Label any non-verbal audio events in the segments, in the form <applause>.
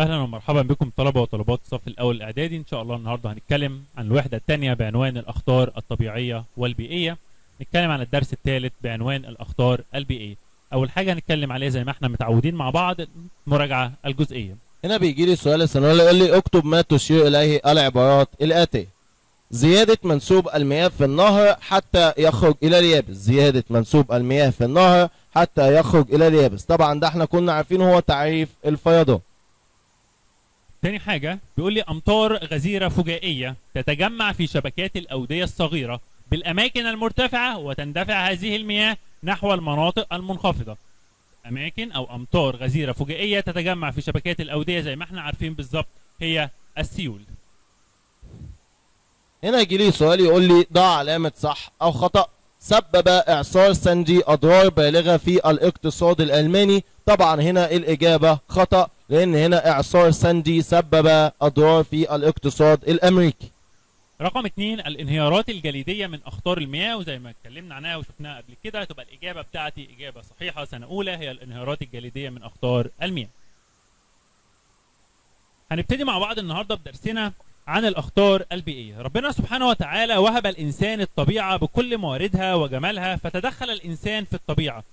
أهلا ومرحبا بكم طلبة وطلبات الصف الأول الاعدادي إن شاء الله النهارده هنتكلم عن الوحدة الثانية بعنوان الأخطار الطبيعية والبيئية. نتكلم عن الدرس الثالث بعنوان الأخطار البيئية. أول حاجة هنتكلم عليها زي ما إحنا متعودين مع بعض المراجعه الجزئية. هنا بيجي لي سؤال الثانوي يقول لي اكتب ما تشير إليه العبارات الآتية. زيادة منسوب المياه في النهر حتى يخرج إلى اليابس. زيادة منسوب المياه في النهر حتى يخرج إلى اليابس. طبعا ده إحنا كنا عارفين هو تعريف الفيضان. تاني حاجة بيقول لي أمطار غزيرة فجائية تتجمع في شبكات الأودية الصغيرة بالأماكن المرتفعة وتندفع هذه المياه نحو المناطق المنخفضة. أماكن أو أمطار غزيرة فجائية تتجمع في شبكات الأودية زي ما إحنا عارفين بالظبط هي السيول. هنا يجي لي سؤال يقول لي ضع علامة صح أو خطأ؟ سبب إعصار ساندي أضرار بالغة في الاقتصاد الألماني. طبعا هنا الإجابة خطأ. لأن هنا إعصار ساندي سبب أضرار في الاقتصاد الأمريكي. رقم اتنين الانهيارات الجليدية من أخطار المياه وزي ما اتكلمنا عنها وشفناها قبل كده هتبقى الإجابة بتاعتي إجابة صحيحة سنة أولى هي الانهيارات الجليدية من أخطار المياه. هنبتدي مع بعض النهاردة بدرسنا عن الأخطار البيئية. ربنا سبحانه وتعالى وهب الإنسان الطبيعة بكل مواردها وجمالها فتدخل الإنسان في الطبيعة.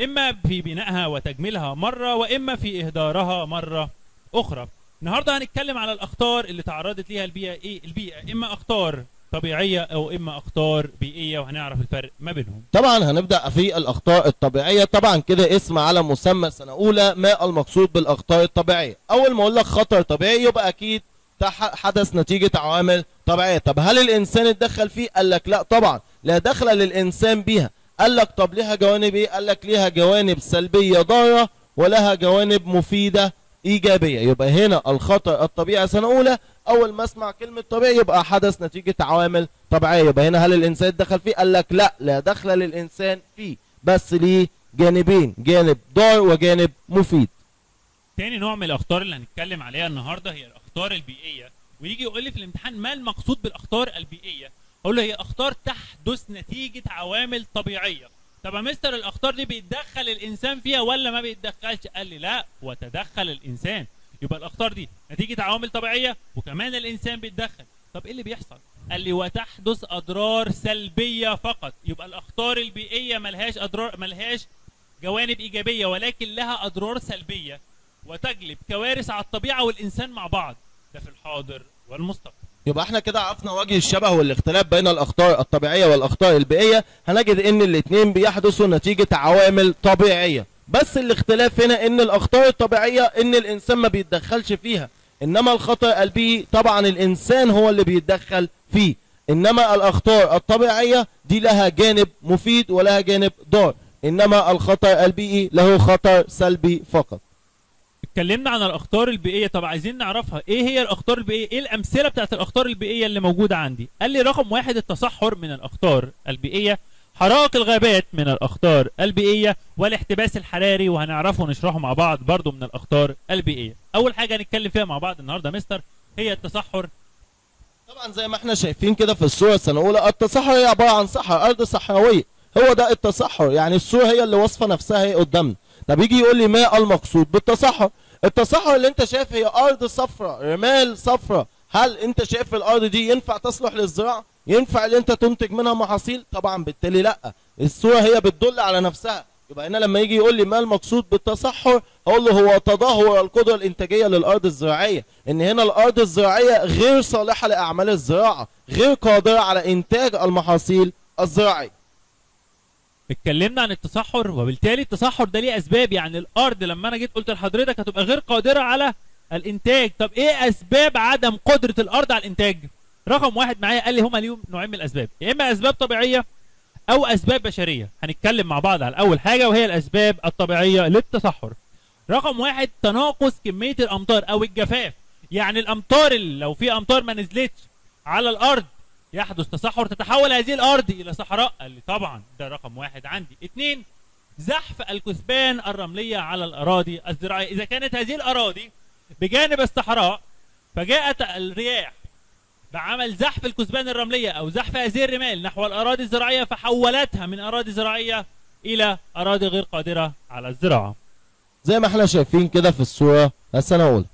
إما في بنائها وتجميلها مرة وإما في إهدارها مرة أخرى. النهاردة هنتكلم على الأخطار اللي تعرضت ليها البيئة إيه؟ البيئة. إما أخطار طبيعية أو إما أخطار بيئية وهنعرف الفرق ما بينهم. طبعا هنبدأ في الأخطار الطبيعية. طبعا كده اسم على مسمى سنة أولى ما المقصود بالأخطار الطبيعية. أول ما أقول لك خطر طبيعي يبقى أكيد حدث نتيجة عوامل طبيعية. طب هل الإنسان اتدخل فيه؟ قال لك لا طبعا. لا دخل للإنسان بيها. قال لك طب ليها جوانب إيه؟ قال لك ليها جوانب سلبية ضارة ولها جوانب مفيدة إيجابية. يبقى هنا الخطر الطبيعي. سنة أولى أول ما أسمع كلمة طبيعي يبقى حدث نتيجة عوامل طبيعية. يبقى هنا هل الإنسان اتدخل فيه؟ قال لك لا لا دخل للإنسان فيه. بس ليه؟ جانبين جانب ضار وجانب مفيد. تاني نوع من الأخطار اللي هنتكلم عليها النهاردة هي الأخطار البيئية. ويجي يقول لي في الامتحان ما المقصود بالأخطار البيئية؟ أقول له هي أخطار تحدث نتيجة عوامل طبيعية. طب يا مستر الأخطار دي بيتدخل الإنسان فيها ولا ما بيتدخلش؟ قال لي لا وتدخل الإنسان. يبقى الأخطار دي نتيجة عوامل طبيعية وكمان الإنسان بيتدخل. طب إيه اللي بيحصل؟ قال لي وتحدث أضرار سلبية فقط. يبقى الأخطار البيئية ملهاش أضرار ملهاش جوانب إيجابية ولكن لها أضرار سلبية. وتجلب كوارث على الطبيعة والإنسان مع بعض. ده في الحاضر والمستقبل. يبقى إحنا كده عرفنا وجه الشبه والاختلاف بين الاخطار الطبيعية والاخطار البيئية هنجد إن الاثنين بيحدثوا نتيجة عوامل طبيعية. بس الاختلاف هنا إن الاخطار الطبيعية إن الإنسان ما بيتدخلش فيها. إنما الخطر البيئي طبعا الإنسان هو اللي بيتدخل فيه. إنما الاخطار الطبيعية دي لها جانب مفيد ولها جانب ضار. إنما الخطر البيئي له خطر سلبي فقط. اتكلمنا عن الأخطار البيئية. طب عايزين نعرفها إيه هي الأخطار البيئية؟ إيه الأمثلة بتاعت الأخطار البيئية اللي موجودة عندي؟ قال لي رقم واحد التصحر من الأخطار البيئية حرائق الغابات من الأخطار البيئية والاحتباس الحراري وهنعرفه ونشرحه مع بعض برضو من الأخطار البيئية. أول حاجة هنتكلم فيها مع بعض النهارده مستر هي التصحر. طبعا زي ما إحنا شايفين كده في الصورة السنة الأولى التصحر هي عبارة عن صحراء أرض صحراوية. هو ده التصحر يعني الصورة هي اللي واصفة نفسها هي قدامنا. طب يجي يقول لي ما المقصود بالتصحر؟ التصحر اللي انت شايف هي أرض صفراء رمال صفراء. هل انت شايف الأرض دي ينفع تصلح للزراعة؟ ينفع ان انت تنتج منها محاصيل؟ طبعا بالتالي لأ. الصورة هي بتدل على نفسها. يبقى هنا لما يجي يقول لي ما المقصود بالتصحر أقول له هو تدهور القدرة الإنتاجية للأرض الزراعية. إن هنا الأرض الزراعية غير صالحة لأعمال الزراعة غير قادرة على إنتاج المحاصيل الزراعية. اتكلمنا عن التصحر وبالتالي التصحر ده ليه أسباب. يعني الأرض لما أنا جيت قلت لحضرتك هتبقى غير قادرة على الإنتاج. طب إيه أسباب عدم قدرة الأرض على الإنتاج؟ رقم واحد معايا قال لي هما ليهم نوعين من الأسباب. يا إما أسباب طبيعية أو أسباب بشرية. هنتكلم مع بعض على اول حاجة وهي الأسباب الطبيعية للتصحر. رقم واحد تناقص كمية الأمطار أو الجفاف. يعني الأمطار اللي لو في أمطار ما نزلتش على الأرض يحدث تصحر تتحول هذه الأرض إلى صحراء. قال لي طبعا ده رقم واحد عندي. اتنين زحف الكثبان الرملية على الأراضي الزراعية. إذا كانت هذه الأراضي بجانب الصحراء فجاءت الرياح بعمل زحف الكثبان الرملية أو زحف هذه الرمال نحو الأراضي الزراعية فحولتها من أراضي زراعية إلى أراضي غير قادرة على الزراعة. زي ما إحنا شايفين كده في الصورة السنة الأولى.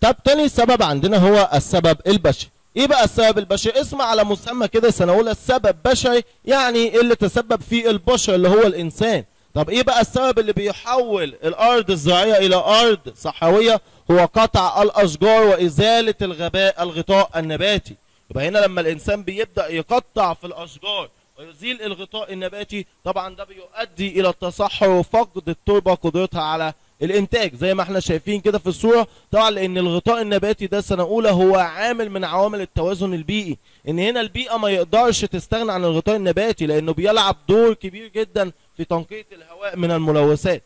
طب تاني سبب عندنا هو السبب البشري. إيه بقى السبب؟ البشري اسم على مسمى كده سنة اولى السبب بشري يعني اللي تسبب فيه البشر اللي هو الإنسان. طب إيه بقى السبب اللي بيحول الأرض الزراعية إلى أرض صحراوية؟ هو قطع الأشجار وإزالة الغباء الغطاء النباتي. يبقى هنا لما الإنسان بيبدأ يقطع في الأشجار ويزيل الغطاء النباتي طبعا ده بيؤدي إلى التصحر وفقد التربة قدرتها على الإنتاج زي ما إحنا شايفين كده في الصورة طبعا لأن الغطاء النباتي ده سنة أولى هو عامل من عوامل التوازن البيئي. إن هنا البيئة ما يقدرش تستغنى عن الغطاء النباتي لأنه بيلعب دور كبير جدا في تنقية الهواء من الملوثات.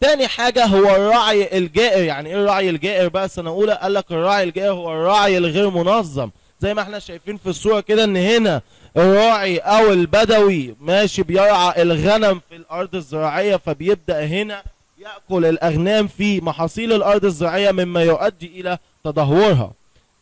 تاني حاجة هو الرعي الجائر. يعني إيه الرعي الجائر بقى سنة أولى؟ قال لك الرعي الجائر هو الرعي الغير منظم. زي ما إحنا شايفين في الصورة كده إن هنا الراعي أو البدوي ماشي بيرعى الغنم في الأرض الزراعية فبيبدأ هنا يأكل الأغنام في محاصيل الأرض الزراعية مما يؤدي إلى تدهورها.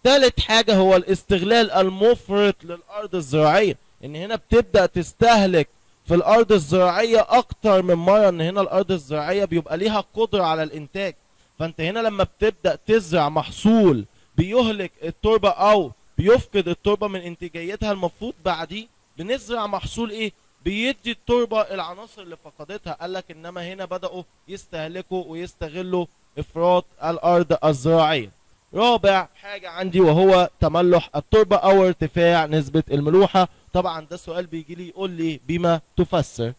ثالث حاجة هو الاستغلال المفرط للأرض الزراعية. إن هنا بتبدأ تستهلك في الأرض الزراعية أكتر من مرة إن هنا الأرض الزراعية بيبقى ليها قدرة على الإنتاج. فأنت هنا لما بتبدأ تزرع محصول بيهلك التربة أو بيفقد التربة من إنتاجيتها المفروض بعديه بنزرع محصول إيه؟ بيدي التربة العناصر اللي فقدتها. قال لك إنما هنا بدأوا يستهلكوا ويستغلوا إفراط الأرض الزراعية. رابع حاجة عندي وهو تملح التربة أو ارتفاع نسبة الملوحة. طبعا ده سؤال بيجي لي يقول لي بما تفسر.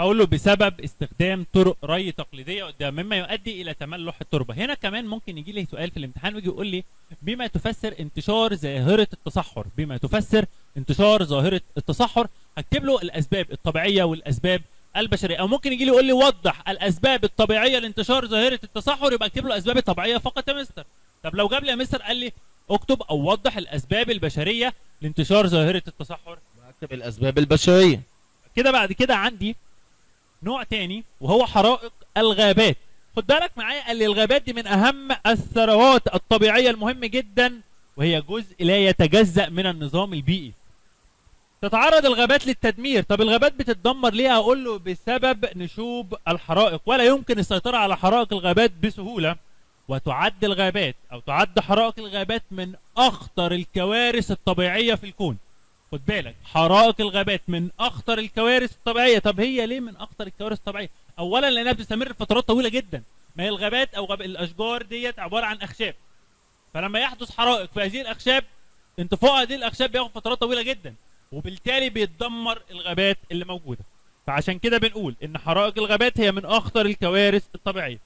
أقول له بسبب استخدام طرق ري تقليدية قدام مما يؤدي إلى تملح التربة. هنا كمان ممكن يجي لي سؤال في الامتحان ويجي يقول لي بما تفسر انتشار ظاهرة التصحر بما تفسر انتشار ظاهرة التصحر هكتب له الأسباب الطبيعية والأسباب البشرية. أو ممكن يجي لي يقول لي وضح الأسباب الطبيعية لانتشار ظاهرة التصحر يبقى اكتب له الاسباب الطبيعيه فقط يا مستر. طب لو جاب لي يا مستر قال لي اكتب أو وضح الأسباب البشرية لانتشار ظاهرة التصحر. أكتب الأسباب البشرية. كده بعد كده عندي نوع تاني وهو حرائق الغابات. خد بالك معايا قال الغابات دي من أهم الثروات الطبيعية المهمه جدا وهي جزء لا يتجزأ من النظام البيئي. تتعرض الغابات للتدمير. طب الغابات بتتدمر ليه؟ أقول له بسبب نشوب الحرائق. ولا يمكن السيطرة على حرائق الغابات بسهولة. وتعد الغابات أو تعد حرائق الغابات من أخطر الكوارث الطبيعية في الكون. خد بالك حرائق الغابات من أخطر الكوارث الطبيعية. طب هي ليه من أخطر الكوارث الطبيعية؟ اولا لأنها بتستمر فترات طويلة جدا. ما هي الغابات أو غاب الأشجار ديت عبارة عن أخشاب. فلما يحدث حرائق في هذه الأخشاب انطفاء هذه الأخشاب بياخد فترات طويلة جدا وبالتالي بيتدمر الغابات اللي موجودة. فعشان كده بنقول إن حرائق الغابات هي من أخطر الكوارث الطبيعية.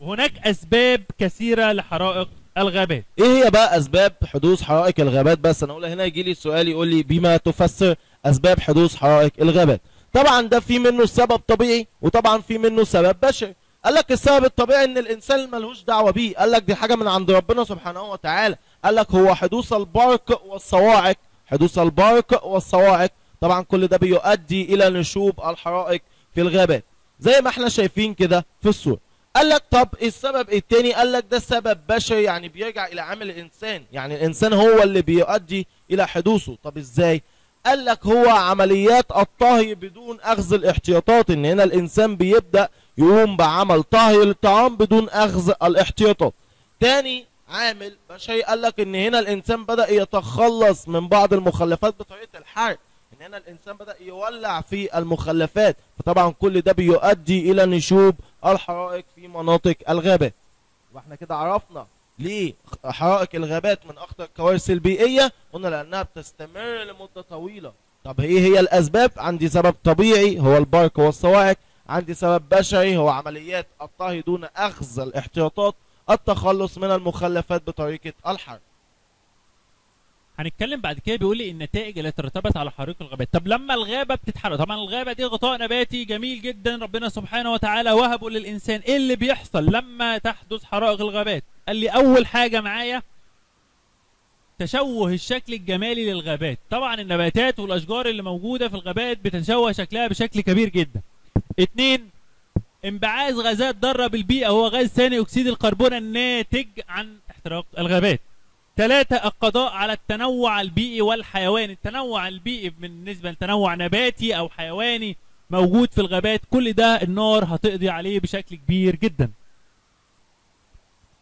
وهناك أسباب كثيرة لحرائق الغابات. إيه هي بقى اسباب حدوث حرائق الغابات؟ بس أنا أقول هنا يجي لي سؤال يقول لي بما تفسر اسباب حدوث حرائق الغابات. طبعا ده في منه سبب طبيعي وطبعا في منه سبب بشري. قال لك السبب الطبيعي إن الإنسان ملهوش دعوة بيه. قال لك دي حاجة من عند ربنا سبحانه وتعالى. قال لك هو حدوث البرق والصواعق. حدوث البرق والصواعق. طبعا كل ده بيؤدي إلى نشوب الحرائق في الغابات. زي ما إحنا شايفين كده في الصورة. قال لك طب السبب التاني؟ قال لك ده سبب بشري يعني بيرجع إلى عامل الإنسان. يعني الإنسان هو اللي بيؤدي إلى حدوثه. طب إزاي؟ قال لك هو عمليات الطهي بدون أخذ الاحتياطات إن هنا الإنسان بيبدأ يقوم بعمل طهي للطعام بدون أخذ الاحتياطات. تاني عامل بشري قال لك إن هنا الإنسان بدأ يتخلص من بعض المخلفات بطريقة الحرق إن هنا الإنسان بدأ يولع في المخلفات. فطبعا كل ده بيؤدي إلى نشوب الحرائق. مناطق الغابات. وإحنا كده عرفنا ليه حرائق الغابات من أخطر الكوارث البيئية قلنا لأنها بتستمر لمدة طويلة. طب إيه هي الأسباب؟ عندي سبب طبيعي هو البرق والصواعق. عندي سبب بشري هو عمليات الطهي دون أخذ الاحتياطات التخلص من المخلفات بطريقة الحرق. هنتكلم بعد كده بيقول لي النتائج اللي ترتبط على حريق الغابات. طب لما الغابة بتتحرق طبعا الغابة دي غطاء نباتي جميل جدا ربنا سبحانه وتعالى وهبه للإنسان. إيه اللي بيحصل لما تحدث حرائق الغابات؟ قال لي أول حاجة معايا تشوه الشكل الجمالي للغابات. طبعا النباتات والأشجار اللي موجودة في الغابات بتتشوه شكلها بشكل كبير جدا. اتنين انبعاث غازات ضارة بالبيئة هو غاز ثاني أكسيد الكربون الناتج عن احتراق الغابات. ثلاثة القضاء على التنوع البيئي والحيواني التنوع البيئي بالنسبة لتنوع نباتي أو حيواني موجود في الغابات كل ده النار هتقضي عليه بشكل كبير جدا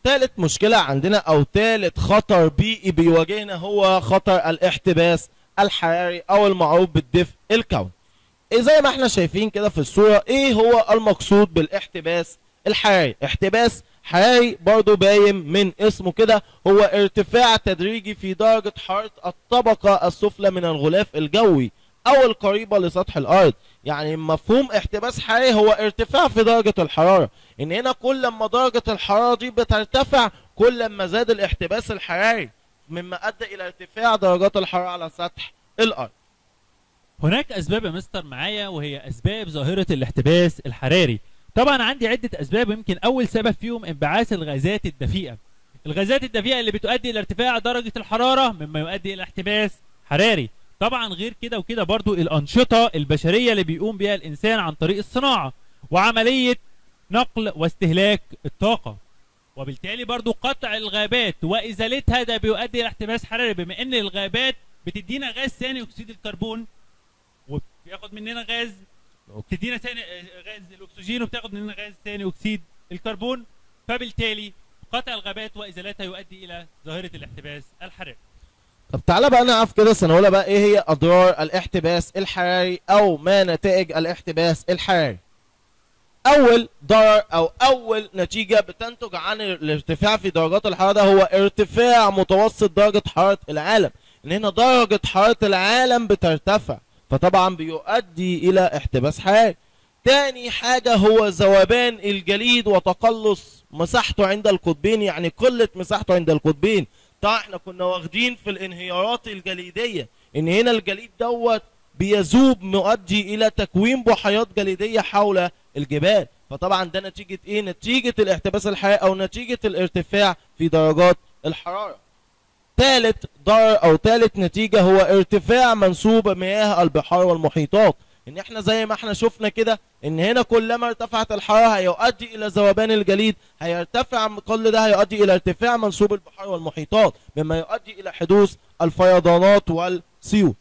تالت مشكلة عندنا أو تالت خطر بيئي بيواجهنا هو خطر الاحتباس الحراري أو المعروف بالدفء الكوني. إيه زي ما إحنا شايفين كده في الصورة إيه هو المقصود بالاحتباس الحراري؟ احتباس حراري برضو باين من اسمه كده هو ارتفاع تدريجي في درجة حرارة الطبقة السفلى من الغلاف الجوي أو القريبة لسطح الأرض. يعني مفهوم احتباس حراري هو ارتفاع في درجة الحرارة. إن هنا كل ما درجة الحرارة دي بترتفع كل ما زاد الاحتباس الحراري مما أدى إلى ارتفاع درجات الحرارة على سطح الأرض. هناك أسباب يا مستر معايا وهي أسباب ظاهرة الاحتباس الحراري. طبعا عندي عدة أسباب يمكن أول سبب فيهم انبعاث الغازات الدفيئة. الغازات الدفيئة اللي بتؤدي إلى ارتفاع درجة الحرارة مما يؤدي إلى احتباس حراري. طبعا غير كده وكده برضو الأنشطة البشرية اللي بيقوم بها الإنسان عن طريق الصناعة وعملية نقل واستهلاك الطاقة. وبالتالي برضو قطع الغابات وإزالتها ده بيؤدي إلى احتباس حراري بما إن الغابات بتدينا غاز ثاني أكسيد الكربون وبياخد مننا غاز تدينا ثاني غاز الأكسجين وبتاخد مننا غاز ثاني أكسيد الكربون فبالتالي قطع الغابات وإزالتها يؤدي إلى ظاهرة الاحتباس الحراري طب تعالى بقى نعرف كده أولى بقى إيه هي أضرار الاحتباس الحراري أو ما نتائج الاحتباس الحراري. أول ضرر أو أول نتيجة بتنتج عن الارتفاع في درجات الحرارة ده هو ارتفاع متوسط درجة حرارة العالم. إن هنا درجة حرارة العالم بترتفع فطبعا بيؤدي إلى احتباس حراري. تاني حاجة هو ذوبان الجليد وتقلص مساحته عند القطبين يعني قلة مساحته عند القطبين. طبعا إحنا كنا واخدين في الانهيارات الجليدية إن هنا الجليد دوت بيذوب مؤدي إلى تكوين بحيرات جليدية حول الجبال. فطبعا ده نتيجة إيه؟ نتيجة الاحتباس الحراري أو نتيجة الارتفاع في درجات الحرارة. ثالث ضرر أو ثالث نتيجة هو ارتفاع منسوب مياه البحار والمحيطات. إن إحنا زي ما إحنا شفنا كده إن هنا كلما ارتفعت الحرارة هيؤدي إلى ذوبان الجليد هيرتفع كل ده هيؤدي إلى ارتفاع منسوب البحار والمحيطات مما يؤدي إلى حدوث الفيضانات والسيول.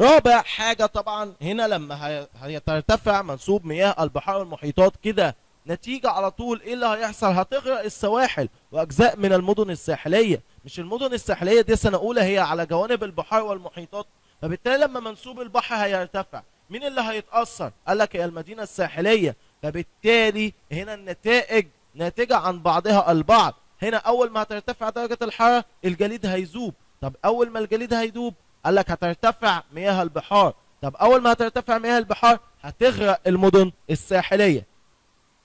رابع حاجة طبعا هنا لما هي- هيترتفع منسوب مياه البحار والمحيطات كده نتيجة على طول إيه اللي هيحصل؟ هتغرق السواحل وأجزاء من المدن الساحلية. مش المدن الساحلية دي سنة اولى هي على جوانب البحار والمحيطات. فبالتالي لما منسوب البحر هيرتفع. مين اللي هيتأثر؟ قال لك هي المدينة الساحلية. فبالتالي هنا النتائج ناتجة عن بعضها البعض. هنا أول ما هترتفع درجة الحرارة الجليد هيذوب. طب أول ما الجليد هيذوب قال لك هترتفع مياه البحار. طب أول ما هترتفع مياه البحار هتغرق المدن الساحلية.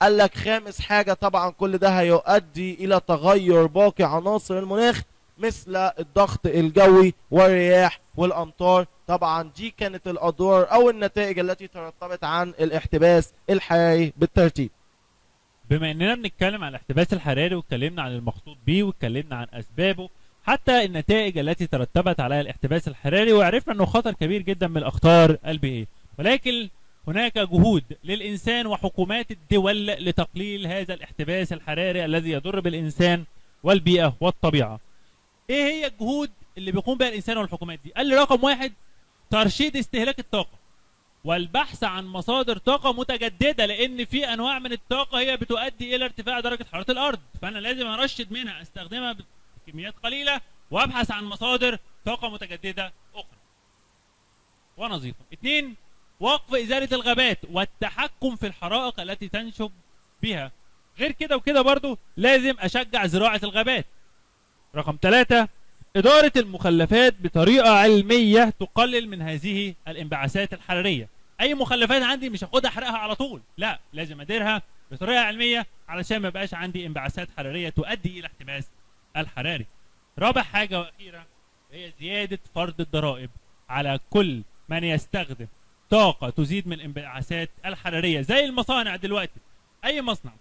قال لك خامس حاجة طبعا كل ده هيؤدي إلى تغير باقي عناصر المناخ مثل الضغط الجوي والرياح والأمطار. طبعا دي كانت الاضرار أو النتائج التي ترتبط عن الاحتباس الحراري بالترتيب. بما إننا بنتكلم عن الاحتباس الحراري واتكلمنا عن المقصود بيه واتكلمنا عن أسبابه حتى النتائج التي ترتبت على الاحتباس الحراري وعرفنا إنه خطر كبير جدا من الأخطار البيئيه ولكن هناك جهود للإنسان وحكومات الدول لتقليل هذا الاحتباس الحراري الذي يضر بالإنسان والبيئة والطبيعة. إيه هي الجهود اللي بيقوم بها الإنسان والحكومات دي؟ قال لي رقم واحد ترشيد استهلاك الطاقة. والبحث عن مصادر طاقة متجددة لأن في أنواع من الطاقة هي بتؤدي إلى ارتفاع درجة حرارة الأرض فأنا لازم أرشد منها أستخدمها بكميات قليلة وأبحث عن مصادر طاقة متجددة أخرى ونظيفة اثنين وقف إزالة الغابات والتحكم في الحرائق التي تنشب بها. غير كده وكده برضو لازم أشجع زراعة الغابات. رقم ثلاثة إدارة المخلفات بطريقة علمية تقلل من هذه الانبعاثات الحرارية. أي مخلفات عندي مش هاخدها أحرقها على طول. لا لازم أديرها بطريقة علمية علشان ما يبقاش عندي انبعاثات حرارية تؤدي إلى احتباس الحراري. رابع حاجة وأخيرة هي زيادة فرض الضرائب على كل من يستخدم طاقة تزيد من الانبعاثات الحرارية زي المصانع دلوقتي. أي مصنع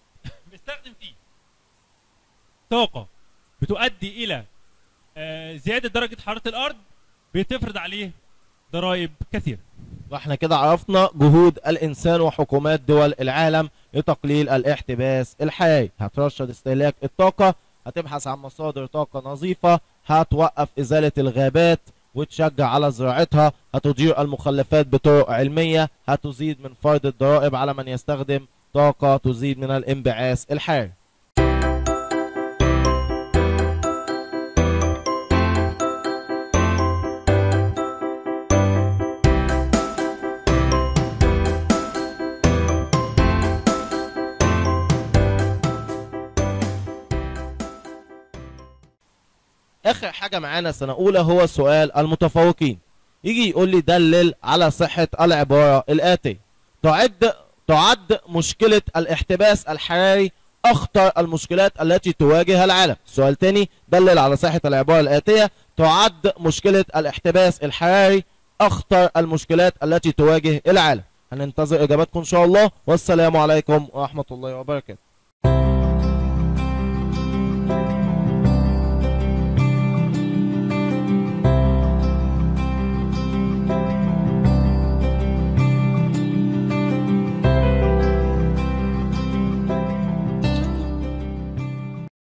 <laughs> بيستخدم فيه طاقة بتؤدي إلى آه، زيادة درجة حرارة الأرض بتفرض عليه ضرائب كثيرة. وإحنا كده عرفنا جهود الإنسان وحكومات دول العالم لتقليل الاحتباس الحراري هترشد استهلاك الطاقة هتبحث عن مصادر طاقة نظيفة هتوقف إزالة الغابات وتشجع على زراعتها. هتدير المخلفات بطرق علمية. هتزيد من فرض الضرائب على من يستخدم طاقة تزيد من الانبعاث الحراري حاجة معانا سنه اولى هو سؤال المتفوقين. يجي يقول لي دلل على صحة العبارة الآتية. تعد تعد مشكلة الاحتباس الحراري أخطر المشكلات التي تواجه العالم. سؤال تاني دلل على صحة العبارة الآتية. تعد مشكلة الاحتباس الحراري أخطر المشكلات التي تواجه العالم. هننتظر اجاباتكم إن شاء الله. والسلام عليكم ورحمة الله وبركاته.